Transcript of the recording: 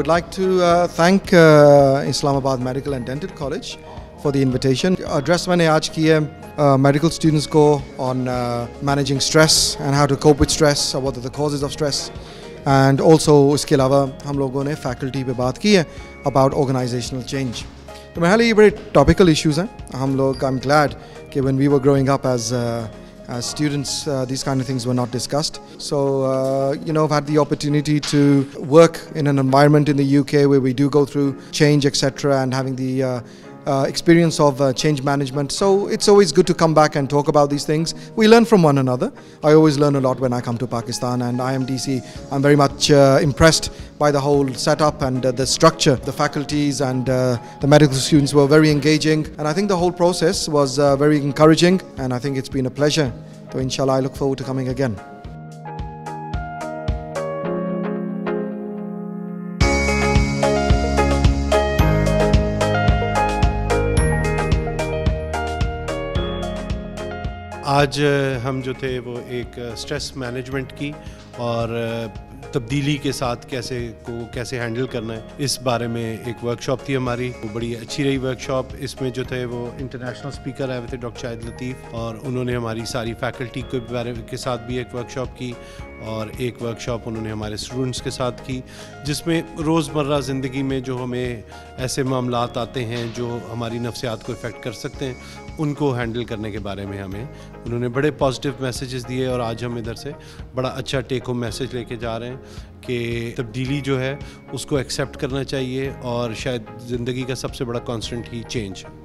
would like to uh, thank uh, Islamabad Medical and Dental College for the invitation. Address मैंने आज की है uh, medical students को on uh, managing stress and how to cope with stress or what are the causes of stress. And also इसके अलावा हम लोगों ने faculty पे बात की है about organizational change. तो मेरे ख्याल ये बड़े topical issues हैं हम लोग I'm glad कि when we were growing up as uh, as students, uh, these kind of things were not discussed. So, uh, you know, I've had the opportunity to work in an environment in the UK where we do go through change, etc., and having the uh, uh, experience of uh, change management. So it's always good to come back and talk about these things. We learn from one another. I always learn a lot when I come to Pakistan and IMDC. I'm very much uh, impressed by the whole setup and uh, the structure. The faculties and uh, the medical students were very engaging, and I think the whole process was uh, very encouraging. And I think it's been a pleasure. So inshallah, I look forward to coming again. आज हम जो थे वो एक stress management की और तब्दीली के साथ कैसे को कैसे हैंडल करना है, इस बारे में एक वर्कशॉप थी हमारी। वो बड़ी अच्छी रही वर्कशॉप इसमें जो थे वो इंटरनेशनल स्पीकर आए हुए थे डॉक्टर शाहिद लतीफ़ और उन्होंने हमारी सारी फैकल्टी के बारे के साथ भी एक वर्कशॉप की, और एक वर्कशॉप उन्होंने हमारे स्टूडेंट्स के साथ की, जिसमें रोज़मर्रा ज़िंदगी में जो हमें ऐसे मामला आते हैं, जो हमारी नफ्सियात को इफ़ेक्ट कर सकते हैं, उनको हैंडल करने के बारे में हमें उन्होंने बड़े पॉजिटिव मैसेजेस दिए, और आज हम इधर से बड़ा अच्छा टेक होम मैसेज लेके जा रहे हैं। कि तब्दीली जो है, उसको एक्सेप्ट करना चाहिए और शायद ज़िंदगी का सबसे बड़ा कॉन्स्टेंट ही चेंज है।